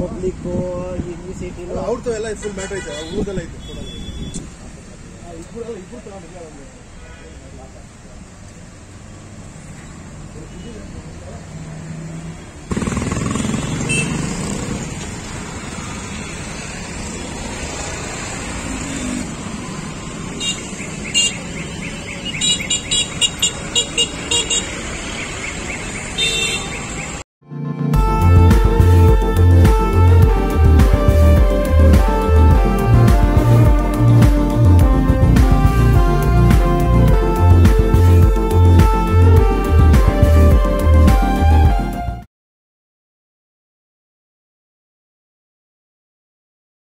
Public university ಅವ್ರದ್ದು ಎಲ್ಲ full matter ಐತೆ ಊರದೆಲ್ಲ ಐತೆ. ಇಬ್ಬರು ಇಬ್ಬರು ತಗೊಂಡಿಲ್ಲ